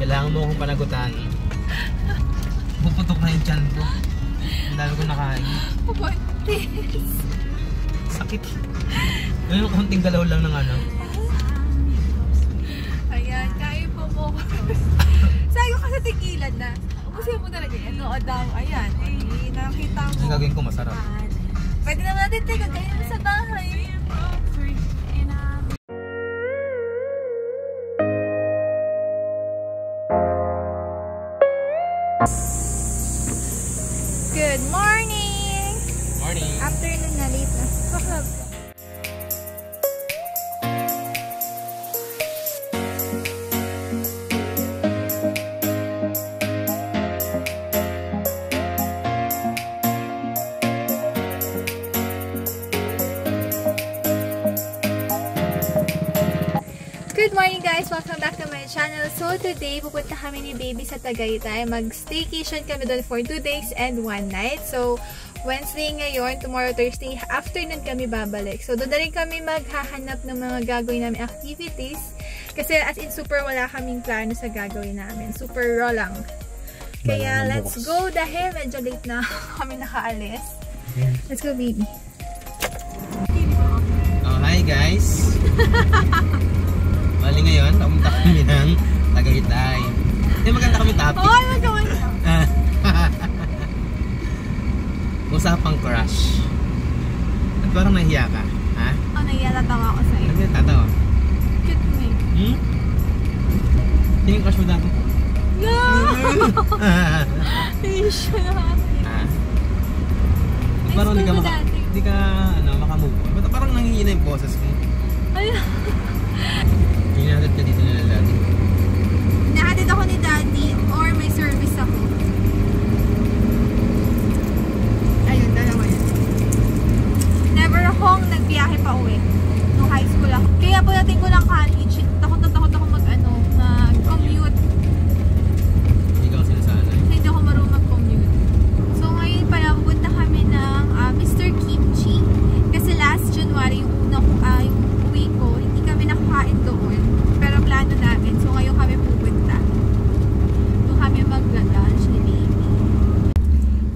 Kailangan mo akong panagutan. Puputok na yung tiyan ko. Ang dami ko nakain. Buntis. Sakit. Ngayon, konting galaw lang ng ano. Ayan, kain po mo. Sayo kasi tigilan na. Kasi mo talaga yan. Oo daw. Ayan. Ay, nakita mo. Ang gagawin ko masarap. Pwede naman natin teka kayo sa bahay. Good morning! Morning! Afternoon na late na. channel. So today, pupunta kami ni Baby sa Tagaytay. Mag-staycation kami doon for 2 days and 1 night. So, Wednesday ngayon, tomorrow Thursday, afternoon kami babalik. So, doon na rin kami maghahanap ng mga gagawin namin activities. Kasi as in super wala kaming plano sa gagawin namin. Super raw lang. Kaya let's go dahil medyo late na kami nakaalis. Let's go baby. Oh, hi guys! Bali ngayon, pumunta kami ng Tagaytay. Eh, maganda kami topic. Oh, magkawan Usapang crush. At parang nahiya ka, ha? Oh, naglalatawa ako sa'yo. Ano yung tatawa? Cute mo eh. Hmm? Sino yung crush mo dati? No! Fish na. Ba't Parang hindi ka, maka, hindi ka ano, makamove on. Ba't parang nangihina yung boses mo? Ay, Hinahatid ka dito nila dati. nahatid ako ni daddy or may service ako. Ayun, dalawa yun. Never akong nagbiyahe pa uwi. Nung high school ako. Kaya po natin ko ng college, takot na takot ako mag ano, mag-commute. Hindi ka kasi nasanay. Kasi hindi ako marunong mag-commute. So ngayon pala, pupunta kami ng ah, Mr. Kimchi. Kasi last January, yung una ko, ah, yung uwi ko, hindi kami nakakain doon. Pero plano namin. So ngayon kami pupunta. Doon kami magla-lunch ni baby.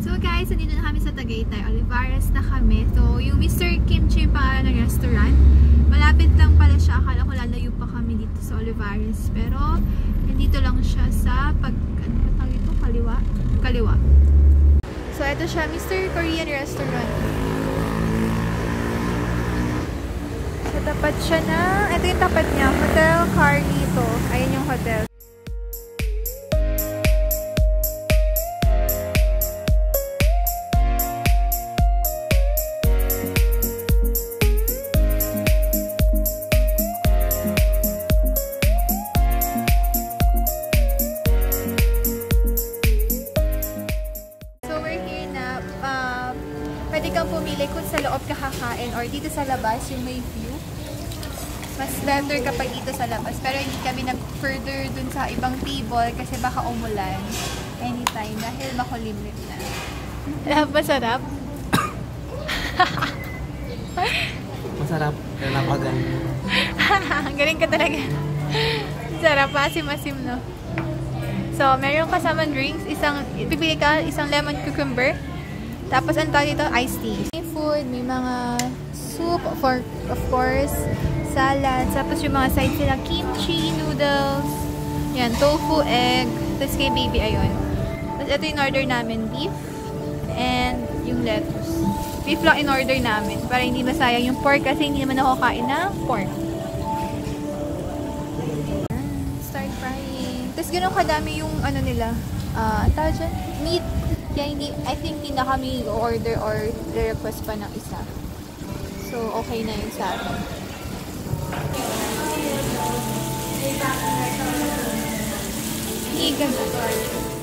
So guys, nandito na kami sa Tagaytay. Olivares na kami. So yung Mr. Kimchi pa ng restaurant. Malapit lang pala siya. Akala ko lalayo pa kami dito sa Olivares. Pero, nandito lang siya sa pag, ano ba tawag ito? Kaliwa? So, ito siya, Mr. Korean Restaurant. Sa tapat siya na, ito yung tapat niya, Hotel Carlito. Ayan yung hotel. Pwede kang pumili kung sa loob ka kakain or dito sa labas yung may view. Mas better kapag dito sa labas. Pero hindi kami nag-further dun sa ibang table kasi baka umulan anytime dahil makulimlim na. Alam, masarap? Masarap. Lalapagan. Galing ka talaga. Sarap, masim-masim, no? So, meron kasama drinks. Isang, pipili ka, isang lemon cucumber. Tapos, ang tawag dito, iced tea. May food, may mga soup, for, of course, salad. Tapos, yung mga sides nila, kimchi, noodles, yan, tofu, egg. Tapos, kay baby, ayun. Tapos, ito yung order namin, beef, and yung lettuce. Beef lang in order namin para hindi masayang yung pork kasi hindi naman ako kain ng pork. Start frying. Tapos ganun kadami yung ano nila, uh, tawag dyan, meat. Kaya hindi, I think hindi na kami order or request pa ng isa. So, okay na yun sa atin. Igan na.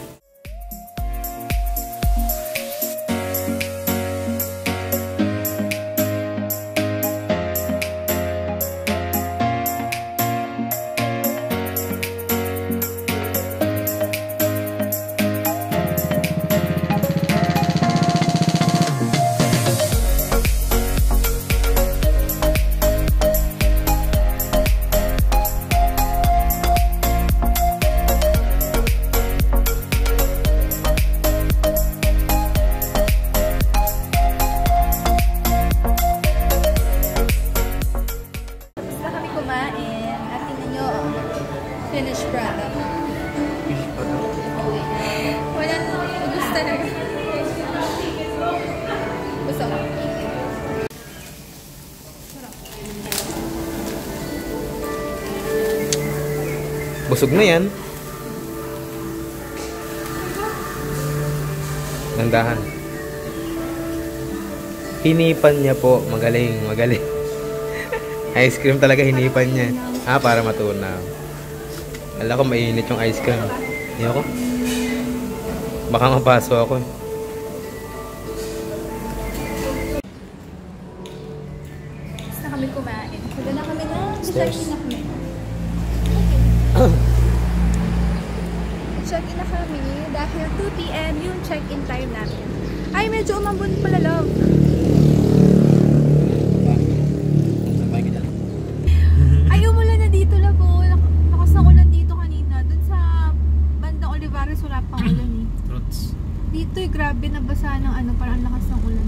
Busog na yan. Nandahan. Hinipan niya po. Magaling, magaling. ice cream talaga hinipan niya. Ah, para matunaw. Alam ko mainit yung ice cream. Ayoko. Baka mapaso ako eh. Kami kumain. Pagka na kami na, Stairs. Olivares, wala pang ulan eh. Fruits. Dito eh, grabe nabasa ng ano, parang ang lakas ng ulan.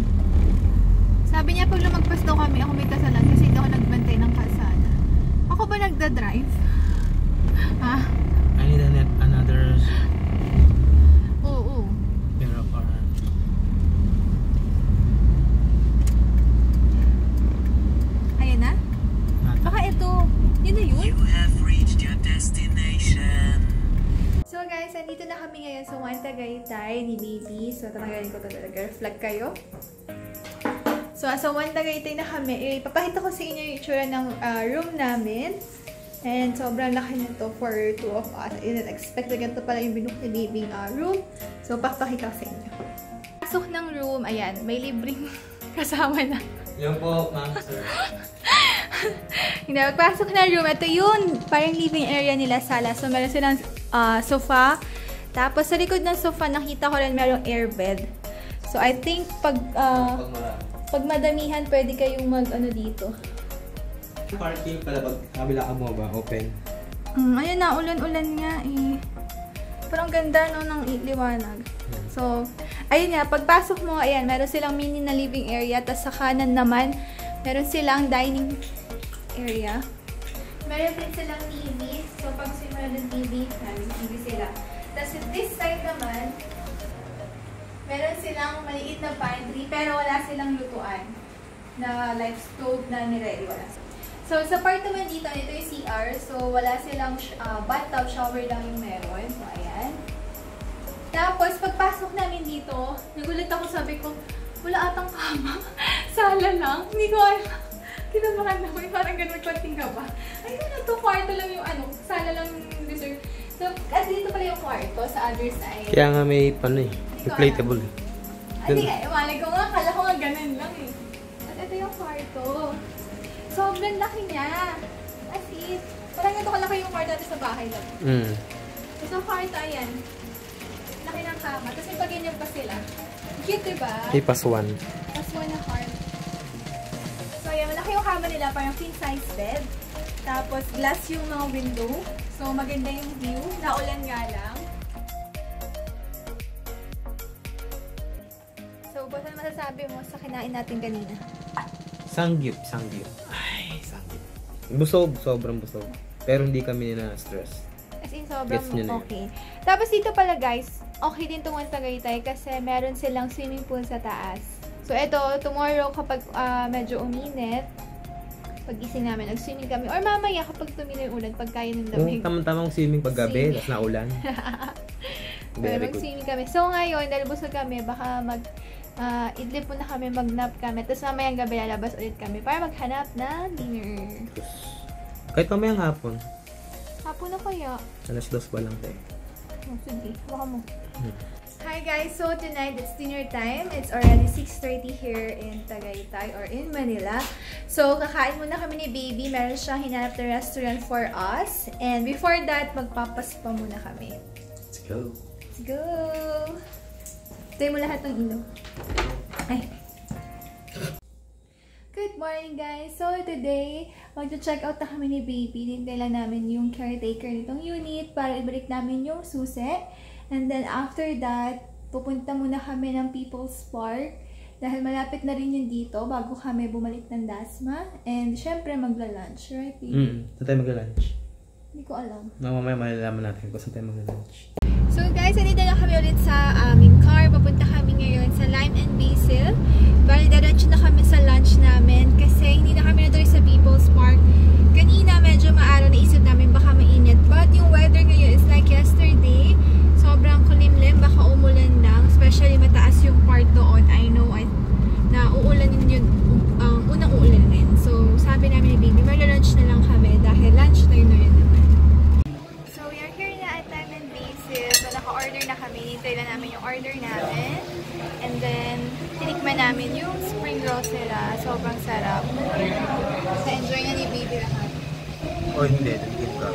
Sabi niya pag lumagpas daw kami, ako may kasalan kasi hindi ako nagbantay ng kalsada. Ako ba nagda-drive? Ah, I need an, another oo. pair of our... Ayan na? Baka ito. Yun na yun? You have reached your destination. So guys, andito na kami ngayon sa One Tagaytay ni Baby. So tanggalin ko to talaga. Flag kayo. So sa One Tagaytay na kami, eh, papakita ko sa inyo yung itsura ng ah, room namin. And sobrang laki nito for two of us. I didn't expect na ganito pala yung binook ni Baby ah, room. So papakita ko sa inyo. Pasok ng room, ayan, may libreng kasama na. Yan po, ma'am, sir. Hindi, pagpasok na room, ito yun, parang living area nila, sala. So, meron silang ah, sofa. Tapos, sa likod ng sofa, nakita ko rin merong airbed. So, I think, pag, ah, Pag madamihan, pwede kayong mag, ano dito. Parking pala pag kabila ka mo ba? Open. Mm, ayun na, ulan-ulan nga eh. Parang ganda no ng liwanag. So, ayun nga, pagpasok mo, ayan, meron silang mini na living area. Tapos sa kanan naman, meron silang dining area. Meron din silang TV. So, pag simula ng TV, meron TV sila. Tapos this side naman, meron silang maliit na pantry, pero wala silang lutuan na live stove na niready. Wala. So, sa part naman dito, ito yung CR. So, wala silang uh, bathtub, shower lang yung meron. So, ayan. Tapos, pagpasok namin dito, nagulat ako, sabi ko, wala atang kama. Sala lang. Hindi ko alam. Kinabahan ako. Yung parang ganun konting ka ba? Ay, ano to? Kwarto lang yung ano. Sala lang dessert. So, at dito pala yung kwarto sa other side. Kaya nga may ano eh. Inflatable eh. Hindi nga, malay ko nga, kala ko nga ganun lang eh. At ito yung kwarto. Sobrang laki niya. As in, parang ito kalaki yung kwarto natin sa bahay lang. Mm. So, sa kwarto, ayan. Laki ng kama. Tapos may paganyan pa sila. Cute, diba? One. Tapos one na heart. Ayan, malaki yung kama nila. Parang king size bed. Tapos, glass yung mga window. So, maganda yung view. Naulan nga lang. So, boss, ano masasabi mo sa kinain natin kanina? Sangyup, sangyup. Ay, sangyup. Busog, sobrang busog. Pero hindi kami na stress. As in, sobrang Gets nyo na yun. okay. Tapos dito pala guys, okay din itong Tagaytay kasi meron silang swimming pool sa taas. So ito, tomorrow kapag ah, medyo uminit, pag gising namin, nag-swimming kami. Or mamaya kapag tumila yung ulan, pag kaya ng Yung lamig. tamang-tamang swimming pag gabi, tapos naulan. Pero mag-swimming kami. So ngayon, dahil busog kami, baka mag ah, idlip muna kami, mag-nap kami. Tapos mamayang gabi lalabas ulit kami para maghanap na dinner. Kahit mamayang hapon. Hapon na kaya? Alas dos pa lang tayo. Oh, sige, baka mo. Hmm. Hi guys, so tonight it's dinner time. It's already 6.30 here in Tagaytay or in Manila. So kakain muna kami ni Baby. Meron siyang hinanap na restaurant for us. And before that, magpapaspa muna kami. Let's go. Let's go! Tayo mo lahat ng ilaw. Ay. Good morning guys! So today, mag-check out na kami ni Baby. Hintay lang namin yung caretaker nitong unit para ibalik namin yung susi. And then after that, pupunta muna kami ng People's Park. Dahil malapit na rin yun dito bago kami bumalik ng Dasma. And syempre magla-lunch, right? Mm. Saan tayo mag-lunch? Hindi ko alam. Mamaya malalaman natin kung saan tayo mag-lunch. So guys, nandito na kami ulit sa aming car. Papunta kami ngayon sa Lime and Basil. Bali, diretso na kami sa lunch namin kasi hindi na kami natuloy sa People's Park. Kanina medyo maaraw naisip namin baka mainit. But yung weather ngayon is like yesterday. Sobrang kulimlim, baka umulan lang. Especially mataas yung part doon. I know I, na uulanin yun, um, unang uulanin. So sabi namin ni Baby, mag-lunch na lang kami dahil lunch time na yun naman. So, we are here na at Time and Basil. So, naka-order na kami. Hintay lang namin yung order namin. And then, tinikman namin yung spring rolls nila. Sobrang sarap. So, enjoy na ni Baby lahat. O hindi, tumigil ka.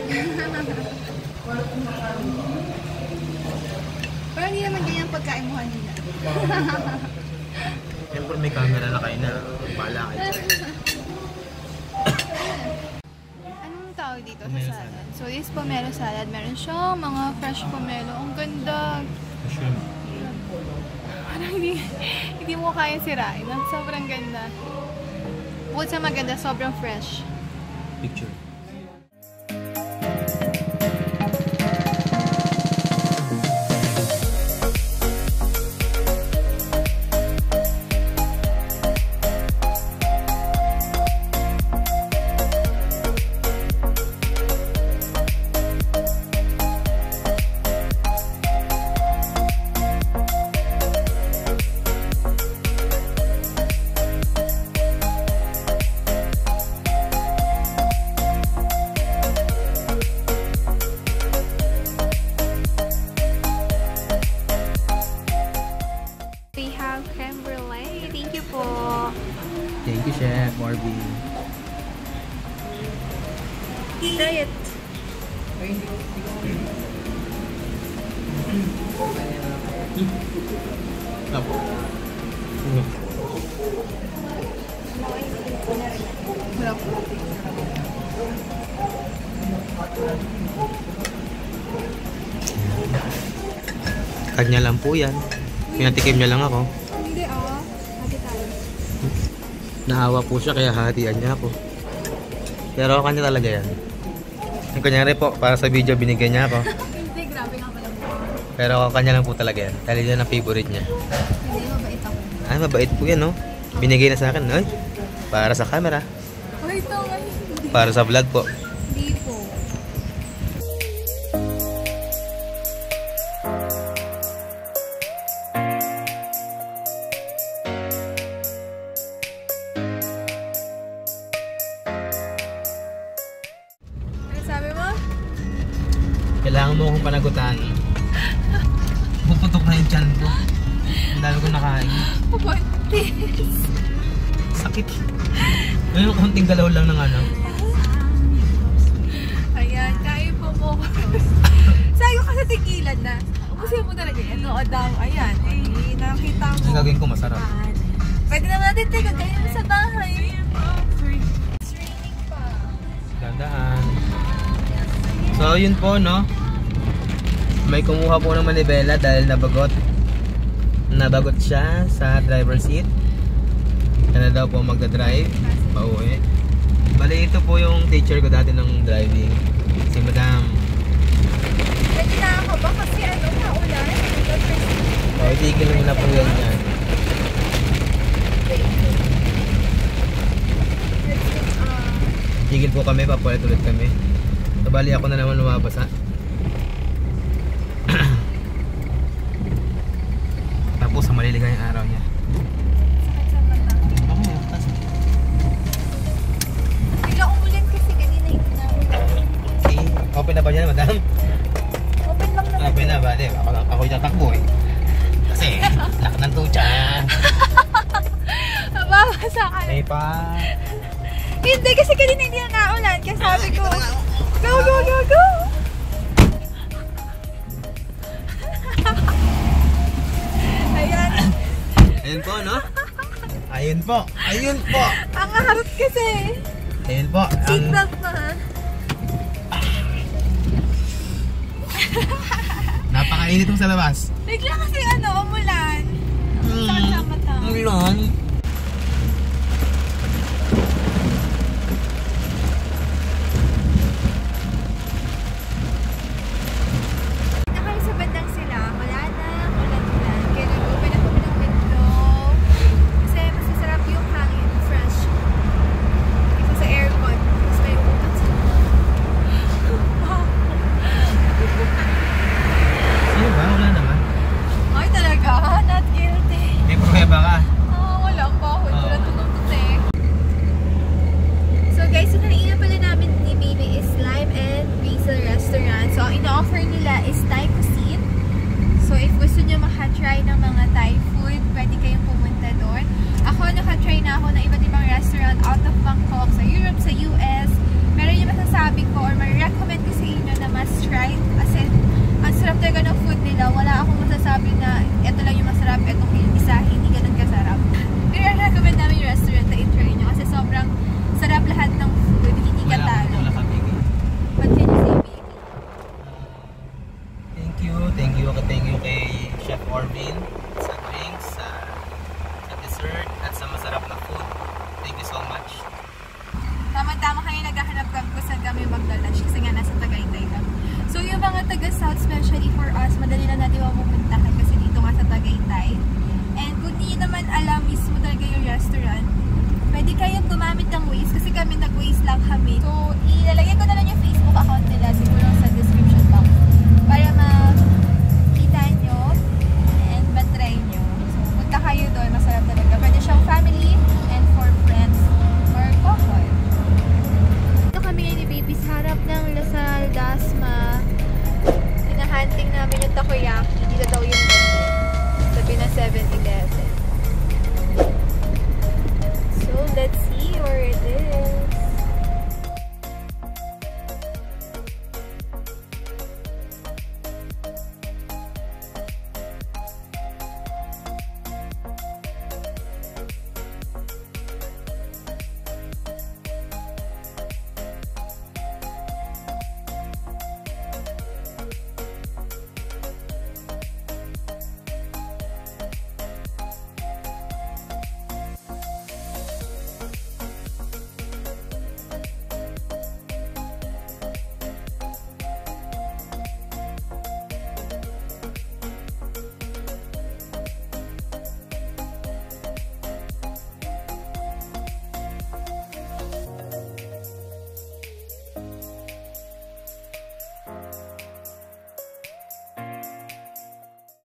Pero hindi naman ganyan ang pagkain mo kanina. Siyempre may camera na kayo na. Bahala kayo. Anong tawag dito sa Pomelo salad? So, this pomelo salad. Meron siyang mga fresh pomelo. Ang ganda. Shrimp. Parang hindi, hindi mo kaya sirain. Ang Sobrang ganda. Bukod sa maganda, sobrang fresh. Picture. Kanya lang po yan. Pinatikim niya lang ako. Hindi ah. Hati tayo. Naawa po siya kaya hatian niya ako. Pero kanya talaga yan. Yung kunyari po, para sa video binigyan niya ako. Hindi, grabe nga pala mo. Pero kanya lang po talaga yan. Dahil yan ang favorite niya. Hindi, mabait ako. Ay, mabait po yan, no? Binigay na sa akin. Ay, para sa camera. Para sa vlog po. Hindi po. Ano sabi mo? Kailangan mo akong panagutan. Puputok na yung tiyan ko. Ang dami ko nakain. Pupuntis. Sakit. Ngayon, konting galaw lang ng ano. Ubusin mo talaga yan. Oo daw. Ayan. Eh, nakita Ang mo. gagawin ko masarap. Pwede naman natin tayo mo sa bahay. Dandaan. So, yun po, no? May kumuha po ng manibela dahil nabagot. Nabagot siya sa driver seat. Na daw po magdadrive. Pauwi. Bali, ito po yung teacher ko dati ng driving. Si Madam. Pwede na ako ba? Kasi ano, naulan. So, itigil mo na po yan yan. Tigil po kami, papulit ulit kami. So, bali ako na naman lumabas ha. Tapos sa maliligay ang araw niya. Bigla umulan kasi kanina yung. See? Open na ba niya, madam? Ako, ako yung tatakbo eh. Kasi, lak ng tucha. Mababasa ka na. May pa. Hindi, kasi kanina hindi na naulan. Kaya sabi ko, go, go, go, go! Ayan. Ayun po, no? Ayun po. Ayun po. Ang harot kasi. Ayun po. Ang, Seatbelt pa. napakainit mo sa labas. Bigla kasi ano, umulan. Sakit sa mata. Ulan. Makatry ng mga Thai food, pwede kayong pumunta doon. Ako, nakatry na ako ng iba't ibang restaurant out of Bangkok, sa Europe, sa US. Pero yung masasabi ko or ma-recommend ko sa inyo na must try kasi ang sarap talaga ng food nila. Wala akong masasabi na ito lang yung masarap, itong yung isa, hindi ganun kasarap. Pero recommend namin yung restaurant na i-try nyo kasi sobrang sarap lahat ng food, hindi ka talo. What can you say, baby? Thank you, thank you, thank you kay Chef Orvin sa drinks, sa, sa dessert, at sa masarap na food. Thank you so much. Tama-tama kayo naghahanap kami kung saan kami magla-lunch kasi nga nasa Tagaytay kami. So yung mga taga-South, especially for us, madali na natin mapupuntahan kasi dito nga sa Tagaytay. And kung di naman alam mismo talaga yung restaurant, pwede kayong gumamit ng Waze kasi kami nag-Waze lang kami. So ilalagay ko na lang yung Facebook account nila siguro sa description box para makita talaga.